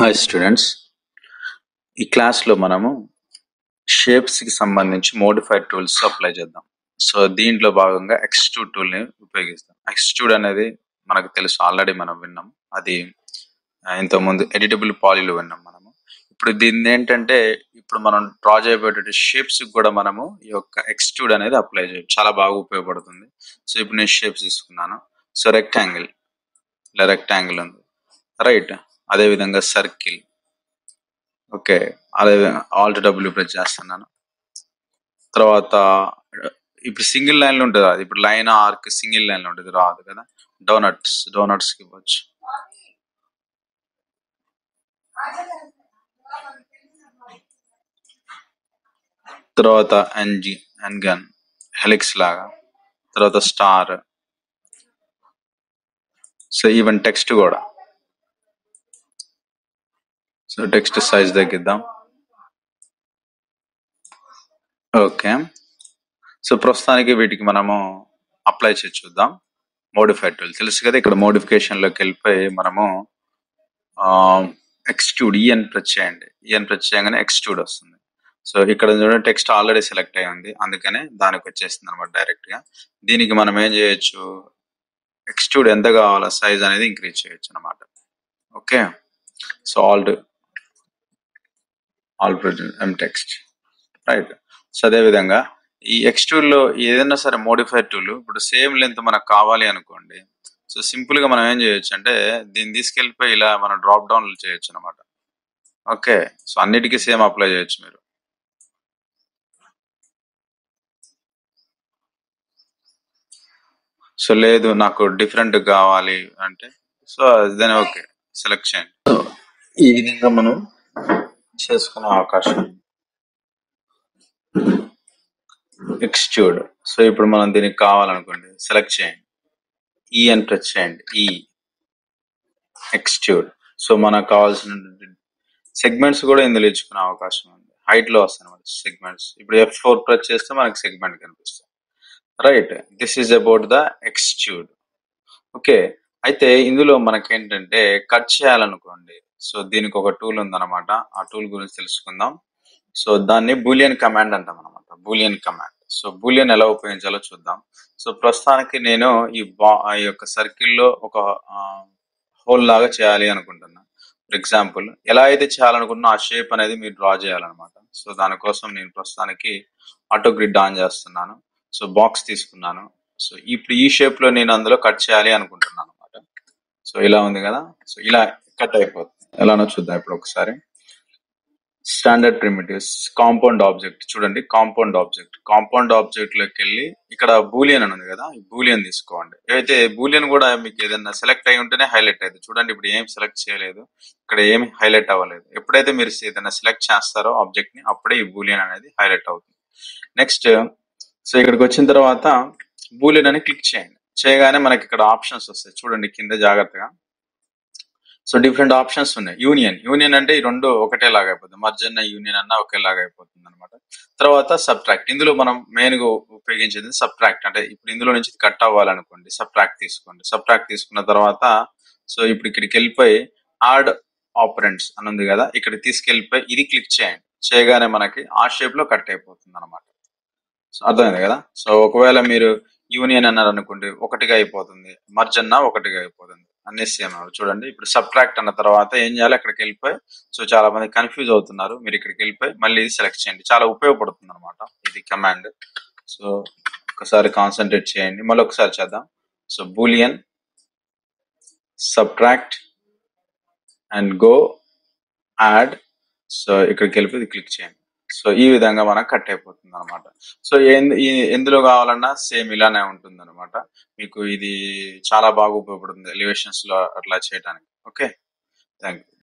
Hi students ఈ క్లాస్లో మనము షేప్స్కి సంబంధించి మోడిఫైడ్ టూల్స్ అప్లై చేద్దాం. సో దీంట్లో భాగంగా ఎక్స్ట్రూడ్ టూల్ని ఉపయోగిస్తాం. ఎక్స్ట్రూడ్ అనేది మనకు తెలుసు ఆల్రెడీ మనం విన్నాం. అది ఇంతకుముందు ఎడిటబుల్ పాలీలు విన్నాం మనము. ఇప్పుడు దీన్ని ఏంటంటే ఇప్పుడు మనం డ్రా చేయబోయే షేప్స్ కూడా మనము ఈ యొక్క ఎక్స్ట్రూడ్ అనేది అప్లై చేయొచ్చు చాలా బాగా ఉపయోగపడుతుంది. సో ఇప్పుడు నేను షేప్స్ తీసుకున్నాను. సో రెక్టాంగిల్ ఇలా రెక్టాంగిల్ ఉంది. రైట్ అదే విధంగా సర్కిల్. ఓకే అదే ఆల్ట్ డబ్ల్యూ ప్రెస్ చేస్తున్నాను. తర్వాత ఇప్పుడు సింగిల్ లైన్లో ఉంటుంది అది ఇప్పుడు లైన్ ఆర్క్ సింగిల్ లైన్లో ఉంటుంది రాదు కదా. డోనట్స్ డోనట్స్కి ఇవ్వచ్చు. తర్వాత ఎన్జి ఎన్గన్ హెలిక్స్ లాగా. తర్వాత స్టార్ సో ఈవెన్ టెక్స్ట్ కూడా. సో టెక్స్ట్ సైజ్ తగ్గిద్దాం ఓకే సో ప్రస్తుతానికి వీటికి మనము అప్లై చేసి చూద్దాం. మోడిఫైడ్ టూల్ తెలుసు కదా ఇక్కడ మోడిఫికేషన్లోకి వెళ్ళిపోయి మనము ఎక్స్ట్యూడ్ ఈఎన్ ప్రెస్ చేయండి ఈఎన్ ప్రెస్ చేయగానే ఎక్స్ట్యూడ్ వస్తుంది. సో ఇక్కడ చూడండి టెక్స్ట్ ఆల్రెడీ సెలెక్ట్ అయి ఉంది. అందుకనే దానికి వచ్చేసింది అనమాట డైరెక్ట్గా. దీనికి మనం ఏం చేయొచ్చు? ఎక్స్ట్యూడ్ ఎంత కావాలో సైజ్ అనేది ఇంక్రీజ్ చేయొచ్చు అనమాట okay so all all M text right so అదే విధంగా ఈ ఎక్స్లో ఏదైనా సరే మోడిఫైడ్ టూల్ ఇప్పుడు సేమ్ లెంత్ మనకు కావాలి అనుకోండి. సో సింపుల్గా మనం ఏం చేయొచ్చు అంటే దీన్ని తీసుకెళ్ళిపోయి ఇలా మనం డ్రాప్ డౌన్ చేయొచ్చు అనమాట ఓకే సో అన్నిటికీ సేమ్ అప్లై చేయొచ్చు మీరు. సో లేదు నాకు డిఫరెంట్ కావాలి అంటే సో దెన్ ఓకే సెలెక్ట్ చేయండి ఈ విధంగా మనం చేసుకునే అవకాశం. ఎక్స్ట్యూడ్ సో ఇప్పుడు మనం దీనికి కావాలనుకోండి సెలెక్ట్ చేయండి. ఈ అని ప్రెస్ చేయండి. E. ఈ ఎక్స్ట్యూడ్ సో మనకు కావాల్సిన సెగ్మెంట్స్ కూడా ఇందులో ఇచ్చుకునే అవకాశం ఉంది. హైట్లో వస్తాయి అనమాట సెగ్మెంట్స్ ఇప్పుడు ఎఫ్ ఫోర్ ప్రెస్ చేస్తే మనకి సెగ్మెంట్ కనిపిస్తుంది. Right this is about the extrude okay అయితే ఇందులో మనకేంటంటే కట్ చేయాలనుకోండి సో దీనికి ఒక టూల్ ఉందన్నమాట. ఆ టూల్ గురించి తెలుసుకుందాం. సో దాన్ని బూలియన్ కమాండ్ అంటాం అనమాట బూలియన్ కమాండ్ సో బూలియన్ ఎలా ఉపయోగించాలో చూద్దాం. సో ప్రస్తుతానికి నేను ఈ బా ఈ యొక్క సర్కిల్లో లో ఒక హోల్ లాగా చేయాలి అనుకుంటున్నా. ఫర్ ఎగ్జాంపుల్ ఎలా అయితే చేయాలనుకున్నా ఆ షేప్ అనేది మీరు డ్రా చేయాలన్నమాట. సో దానికోసం నేను ప్రస్తుతానికి ఆటో గ్రిడ్ ఆన్ చేస్తున్నాను. సో బాక్స్ తీసుకున్నాను. సో ఇప్పుడు ఈ షేప్లో నేను అందులో కట్ చేయాలి అనుకుంటున్నాను అనమాట సో ఇలా ఉంది కదా. సో ఇలా కట్ అయిపోతుంది. ఎలానో చూద్దాం ఇప్పుడు ఒకసారి. స్టాండర్డ్ ప్రిమిటివ్స్ కాంపౌండ్ ఆబ్జెక్ట్ చూడండి కాంపౌండ్ ఆబ్జెక్ట్ కాంపౌండ్ ఆబ్జెక్ట్లోకి వెళ్ళి ఇక్కడ బూలియన్ అని ఉంది కదా ఈ బూలియన్ తీసుకోండి. అయితే బూలియన్ కూడా మీకు ఏదైనా సెలెక్ట్ అయి ఉంటేనే హైలైట్ అయ్యింది చూడండి ఇప్పుడు ఏం సెలెక్ట్ చేయలేదు ఇక్కడ ఏమి హైలైట్ అవ్వలేదు. ఎప్పుడైతే మీరు ఏదైనా సెలెక్ట్ చేస్తారో ఆబ్జెక్ట్ని అప్పుడే ఈ బూలియన్ అనేది హైలైట్ అవుతుంది. నెక్స్ట్ సో ఇక్కడికి వచ్చిన తర్వాత బూలియన్ అని క్లిక్ చేయండి. చేయగానే మనకి ఇక్కడ ఆప్షన్స్ వస్తాయి. చూడండి కింద జాగ్రత్తగా. సో డిఫరెంట్ ఆప్షన్స్ ఉన్నాయి. యూనియన్. యూనియన్ అంటే ఈ రెండు ఒకటేలాగా అయిపోతుంది. మర్జ్ అన్న యూనియన్ అన్న ఒకేలాగా అయిపోతుంది అనమాట తర్వాత సబ్ట్రాక్ట్. ఇందులో మనం మెయిన్గా ఉపయోగించేది సబ్ట్రాక్ట్. అంటే ఇప్పుడు ఇందులో నుంచి కట్ అవ్వాలనుకోండి సబ్ట్రాక్ట్ తీసుకోండి. సబ్ట్రాక్ట్ తీసుకున్న తర్వాత సో ఇప్పుడు ఇక్కడికి వెళ్ళిపోయి ఆడ్ ఆపరెంట్స్ అని ఉంది కదా ఇక్కడ తీసుకెళ్ళిపోయి ఇది క్లిక్ చేయండి. చేయగానే మనకి ఆ షేప్లో కట్ అయిపోతుంది అనమాట సో అర్థమైంది కదా? సో ఒకవేళ మీరు యూనియన్ అన్నారు అనుకోండి ఒకటిగా అయిపోతుంది. మర్జ్ ఒకటిగా అయిపోతుంది. అన్ని చూడండి. ఇప్పుడు సబ్ట్రాక్ట్ అన్న తర్వాత ఏం చేయాలి? అక్కడికి వెళ్ళిపోయి సో చాలా మంది కన్ఫ్యూజ్ అవుతున్నారు. మీరు ఇక్కడికి వెళ్ళిపోయి మళ్ళీ ఇది సెలెక్ట్ చేయండి. చాలా ఉపయోగపడుతుంది అనమాట ఇది కమాండ్ సో ఒకసారి కాన్సన్ట్రేట్ చేయండి. మళ్ళీ ఒకసారి చేద్దాం. So boolean subtract and go add so ఇక్కడికి వెళ్ళిపోయి క్లిక్ చేయండి. సో ఈ విధంగా మనకు కట్ అయిపోతుంది అనమాట సో ఎందులో కావాలన్నా సేమ్ ఇలానే ఉంటుంది అనమాట మీకు ఇది చాలా బాగా ఉపయోగపడుతుంది ఎలివేషన్స్లో అట్లా చేయడానికి ఓకే? Thank you